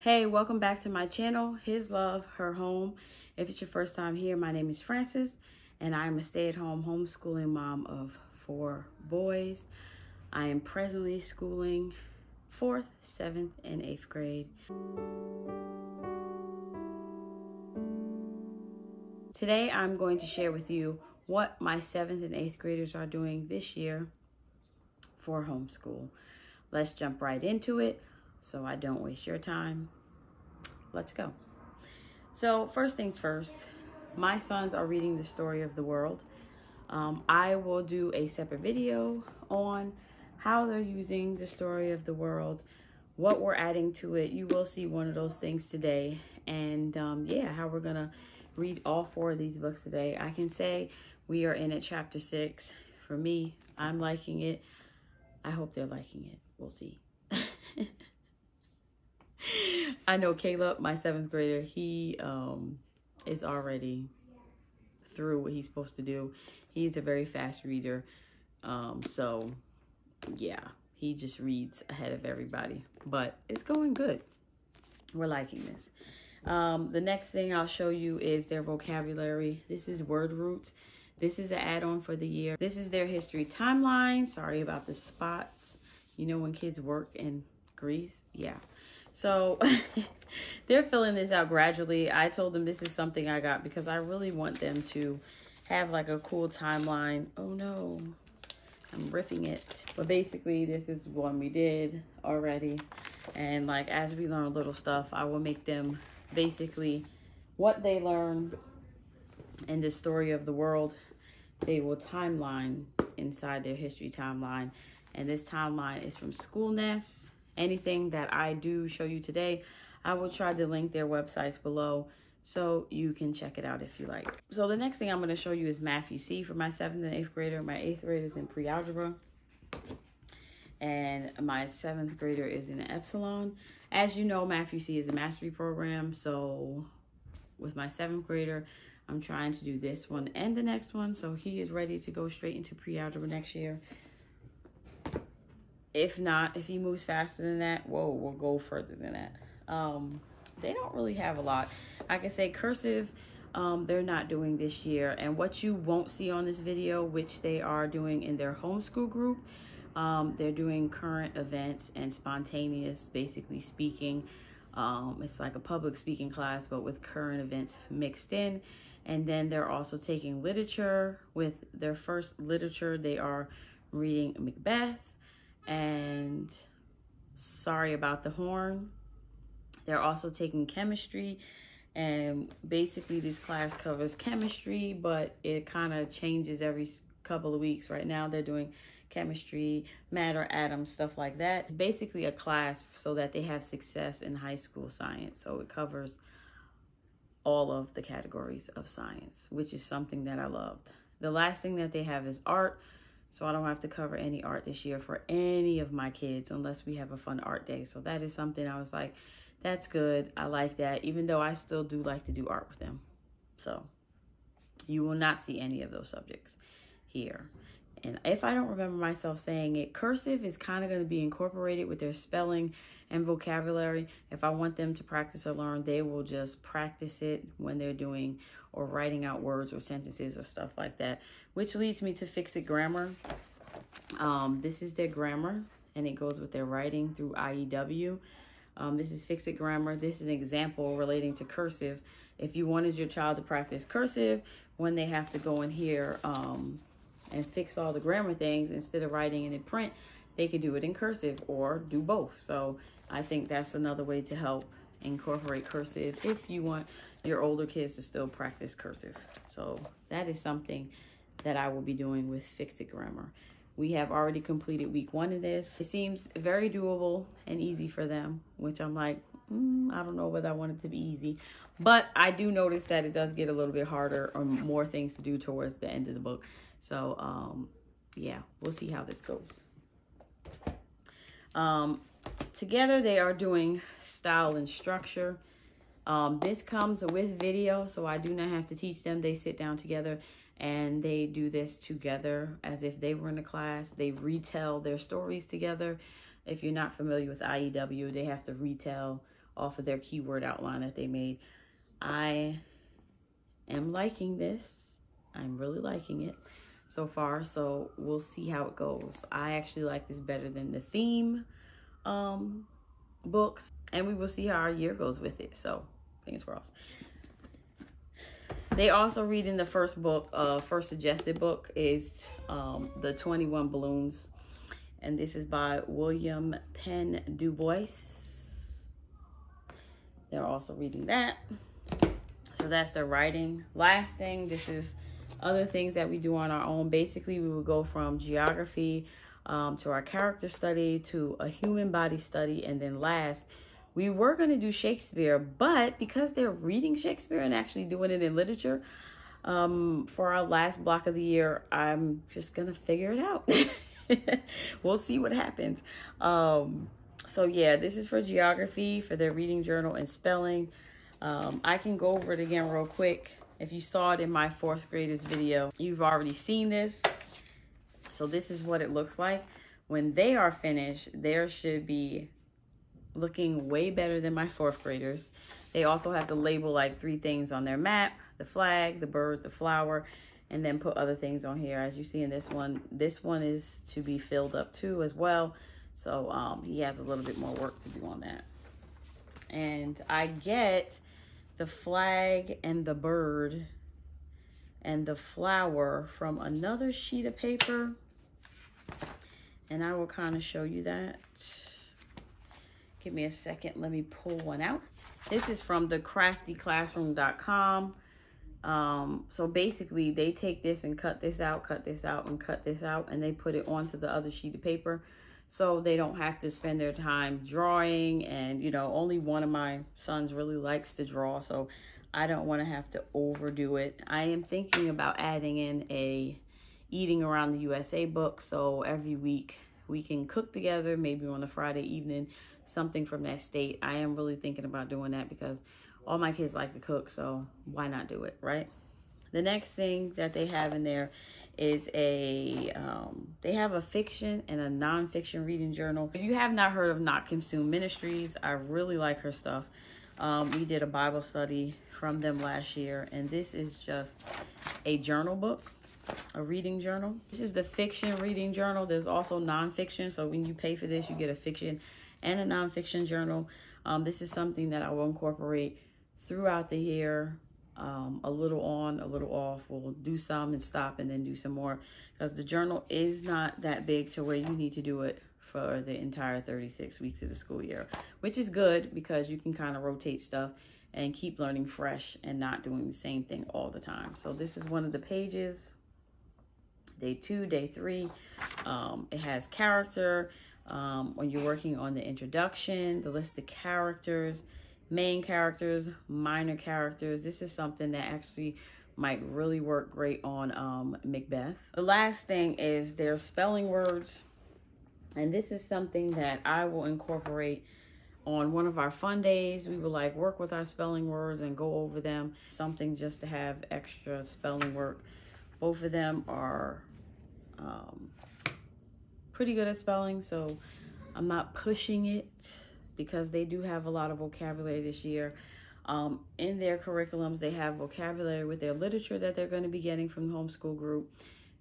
Hey, welcome back to my channel, His Love, Her Home. If it's your first time here, my name is Frances, and I'm a stay-at-home homeschooling mom of four boys. I am presently schooling fourth, seventh, and eighth grade. Today, I'm going to share with you what my seventh and eighth graders are doing this year for homeschool. Let's jump right into it so I don't waste your time. Let's go. So, first things first, my sons are reading the story of the world. Um, I will do a separate video on how they're using the story of the world, what we're adding to it. You will see one of those things today. And um, yeah, how we're going to read all four of these books today. I can say we are in at chapter six. For me, I'm liking it. I hope they're liking it. We'll see. I know Caleb, my seventh grader, he um, is already through what he's supposed to do. He's a very fast reader. Um, so, yeah, he just reads ahead of everybody. But it's going good. We're liking this. Um, the next thing I'll show you is their vocabulary. This is word roots. This is an add-on for the year. This is their history timeline. Sorry about the spots. You know when kids work in grease? Yeah. So they're filling this out gradually. I told them this is something I got because I really want them to have like a cool timeline. Oh no, I'm ripping it. But basically this is one we did already. And like as we learn little stuff, I will make them basically what they learned in the story of the world. They will timeline inside their history timeline. And this timeline is from School Nest anything that I do show you today, I will try to link their websites below so you can check it out if you like. So the next thing I'm going to show you is Math-U-See for my 7th and 8th grader. My 8th grader is in pre-algebra and my 7th grader is in Epsilon. As you know, Math-U-See is a mastery program. So with my 7th grader, I'm trying to do this one and the next one. So he is ready to go straight into pre-algebra next year. If not, if he moves faster than that, whoa, we'll go further than that. Um, they don't really have a lot. I can say cursive, um, they're not doing this year. And what you won't see on this video, which they are doing in their homeschool group, um, they're doing current events and spontaneous, basically speaking. Um, it's like a public speaking class, but with current events mixed in. And then they're also taking literature. With their first literature, they are reading Macbeth and sorry about the horn. They're also taking chemistry and basically this class covers chemistry, but it kind of changes every couple of weeks. Right now they're doing chemistry, matter, atoms, stuff like that. It's basically a class so that they have success in high school science. So it covers all of the categories of science, which is something that I loved. The last thing that they have is art, so I don't have to cover any art this year for any of my kids unless we have a fun art day. So that is something I was like, that's good. I like that, even though I still do like to do art with them. So you will not see any of those subjects here. And if I don't remember myself saying it, cursive is kind of going to be incorporated with their spelling and vocabulary. If I want them to practice or learn, they will just practice it when they're doing or writing out words or sentences or stuff like that. Which leads me to Fix It Grammar. Um, this is their grammar and it goes with their writing through IEW. Um, this is Fix It Grammar. This is an example relating to cursive. If you wanted your child to practice cursive, when they have to go in here um, and fix all the grammar things instead of writing it in print, they could do it in cursive or do both. So I think that's another way to help incorporate cursive if you want your older kids to still practice cursive. So that is something that I will be doing with Fix It Grammar. We have already completed week one of this. It seems very doable and easy for them, which I'm like, mm, I don't know whether I want it to be easy. But I do notice that it does get a little bit harder or more things to do towards the end of the book. So, um, yeah, we'll see how this goes. Um, together, they are doing style and structure. Um, this comes with video, so I do not have to teach them. They sit down together and they do this together as if they were in a class. They retell their stories together. If you're not familiar with IEW, they have to retell off of their keyword outline that they made. I am liking this. I'm really liking it so far. So we'll see how it goes. I actually like this better than the theme um, books. And we will see how our year goes with it. So fingers crossed. They also read in the first book, uh, first suggested book is um, The 21 Balloons. And this is by William Pène Du Bois. They're also reading that. So that's their writing. Last thing, this is other things that we do on our own. Basically, we would go from geography um, to our character study to a human body study. And then last, we were going to do Shakespeare, but because they're reading Shakespeare and actually doing it in literature, um, for our last block of the year, I'm just going to figure it out. we'll see what happens. Um, so yeah, this is for geography, for their reading journal and spelling. Um, I can go over it again real quick. If you saw it in my fourth graders video, you've already seen this. So this is what it looks like. When they are finished, there should be looking way better than my fourth graders. They also have to label like three things on their map, the flag, the bird, the flower, and then put other things on here. As you see in this one, this one is to be filled up too as well. So um, he has a little bit more work to do on that. And I get the flag and the bird and the flower from another sheet of paper. And I will kind of show you that. Give me a second. Let me pull one out. This is from the craftyclassroom.com. Um, so basically, they take this and cut this out, cut this out, and cut this out, and they put it onto the other sheet of paper so they don't have to spend their time drawing and you know only one of my sons really likes to draw so i don't want to have to overdo it. I am thinking about adding in a eating around the usa book so every week we can cook together maybe on a friday evening something from that state. I am really thinking about doing that because all my kids like to cook so why not do it right? The next thing that they have in there is a um, they have a fiction and a nonfiction reading journal. If you have not heard of Not Consumed Ministries, I really like her stuff. Um, we did a Bible study from them last year, and this is just a journal book, a reading journal. This is the fiction reading journal. There's also nonfiction, so when you pay for this, you get a fiction and a nonfiction journal. Um, this is something that I will incorporate throughout the year um, a little on, a little off. We'll do some and stop and then do some more because the journal is not that big to where you need to do it for the entire 36 weeks of the school year, which is good because you can kind of rotate stuff and keep learning fresh and not doing the same thing all the time. So this is one of the pages, day two, day three. Um, it has character. Um, when you're working on the introduction, the list of characters, main characters, minor characters. This is something that actually might really work great on um, Macbeth. The last thing is their spelling words. And this is something that I will incorporate on one of our fun days. We will like work with our spelling words and go over them. Something just to have extra spelling work. Both of them are um, pretty good at spelling, so I'm not pushing it because they do have a lot of vocabulary this year. Um, in their curriculums, they have vocabulary with their literature that they're going to be getting from the homeschool group.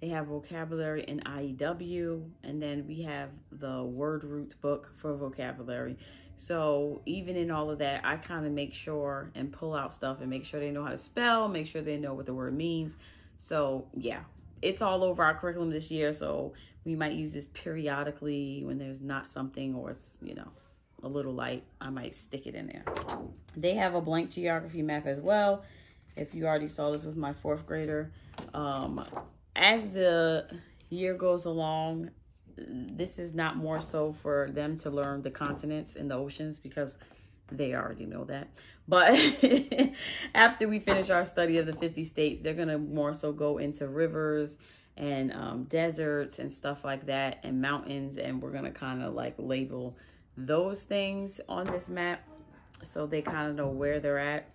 They have vocabulary in IEW, and then we have the word roots book for vocabulary. So even in all of that, I kind of make sure and pull out stuff and make sure they know how to spell, make sure they know what the word means. So yeah, it's all over our curriculum this year. So we might use this periodically when there's not something or it's, you know, a little light, I might stick it in there. They have a blank geography map as well. If you already saw this with my fourth grader. Um, as the year goes along, this is not more so for them to learn the continents and the oceans because they already know that. But after we finish our study of the 50 states, they're going to more so go into rivers and um, deserts and stuff like that and mountains. And we're going to kind of like label those things on this map so they kind of know where they're at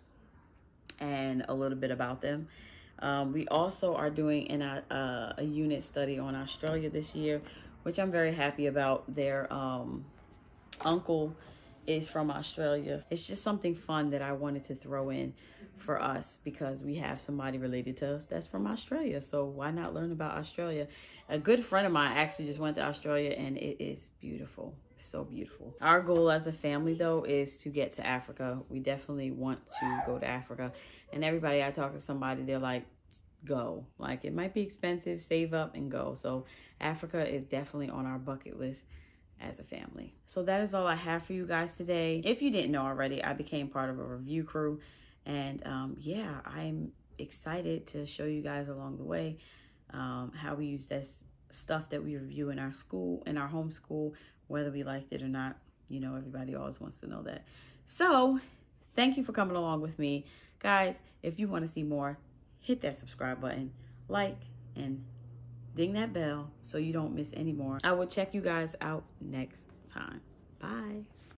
and a little bit about them. Um, we also are doing in a, uh, a unit study on Australia this year, which I'm very happy about. Their um, uncle is from Australia. It's just something fun that I wanted to throw in for us because we have somebody related to us that's from Australia. So why not learn about Australia? A good friend of mine actually just went to Australia and it is beautiful. So beautiful. Our goal as a family though is to get to Africa. We definitely want to go to Africa. And everybody I talk to somebody, they're like, go. Like it might be expensive, save up and go. So Africa is definitely on our bucket list as a family. So that is all I have for you guys today. If you didn't know already, I became part of a review crew. And um, yeah, I'm excited to show you guys along the way um, how we use this stuff that we review in our school, in our homeschool, whether we liked it or not. You know, everybody always wants to know that. So thank you for coming along with me. Guys, if you want to see more, hit that subscribe button, like, and ding that bell so you don't miss any more. I will check you guys out next time. Bye.